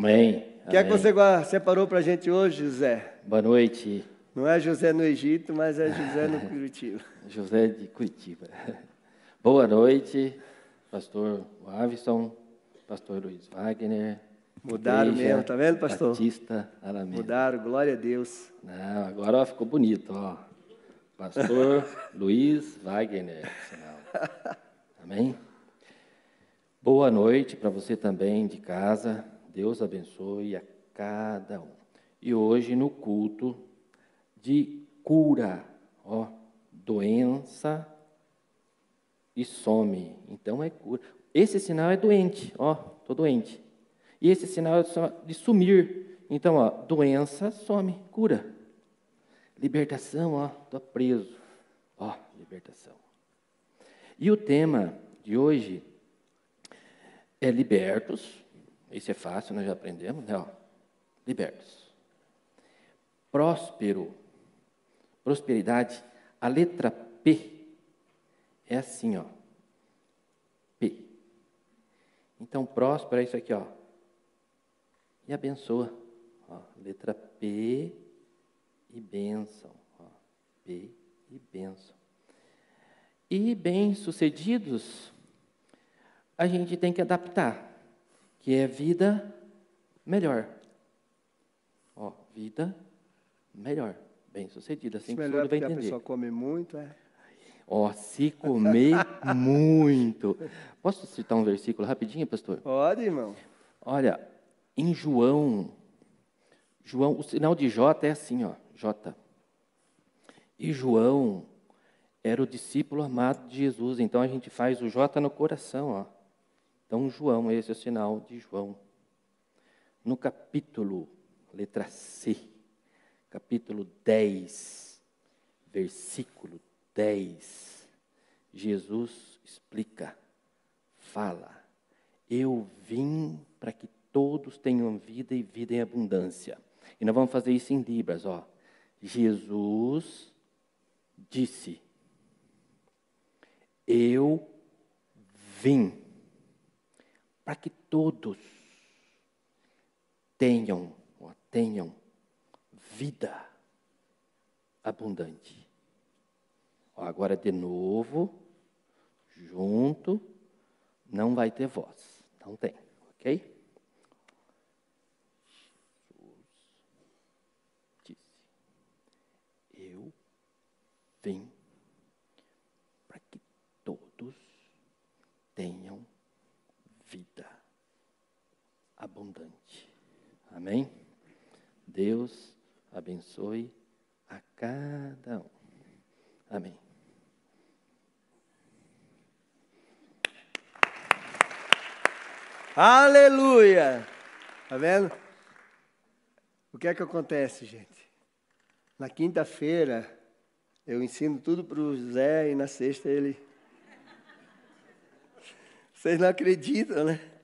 Amém. O que é que você separou para a gente hoje, José? Boa noite, Não é José no Egito, mas é José no Curitiba. José de Curitiba. Boa noite, pastor Avison, pastor Luiz Wagner. Mudaram Igreja mesmo, tá vendo, pastor? Batista Alameda. Mudaram, glória a Deus. Não, agora ó, ficou bonito, ó. Pastor Luiz Wagner. Amém? Boa noite para você também de casa. Deus abençoe a cada um. E hoje no culto de cura, ó, doença e some. Então é cura. Esse sinal é doente, ó, tô doente. E esse sinal é de sumir. Então, ó, doença some, cura. Libertação, ó, tô preso. Ó, libertação. E o tema de hoje é libertos. Isso é fácil, nós já aprendemos, né? Libertos. Próspero. Prosperidade. A letra P é assim, ó. P. Então, próspero é isso aqui, ó. E abençoa. Ó, letra P e bênção. Ó, P e bênção. E bem-sucedidos, a gente tem que adaptar, que é vida melhor. Ó, vida melhor. Bem-sucedida, assim que Melhor vai porque a entender. pessoa come muito, é. Ó, se comer muito. Posso citar um versículo rapidinho, pastor? Pode, irmão. Olha, em João, João, o sinal de J é assim, ó, J. E João era o discípulo amado de Jesus, então a gente faz o J no coração, ó. Então João, esse é o sinal de João. No capítulo, letra C, capítulo 10, versículo 10, Jesus explica, fala, eu vim para que todos tenham vida e vida em abundância. E nós vamos fazer isso em Libras, ó. Jesus disse: Eu vim para que todos tenham, ó, tenham vida abundante. Agora de novo, junto, não vai ter voz, não tem, ok? Jesus disse: Eu vim para que todos tenham vida abundante. Amém? Deus abençoe a cada um. Amém. Aleluia! Tá vendo? O que é que acontece, gente? Na quinta-feira, eu ensino tudo para o José e na sexta ele. Vocês não acreditam, né?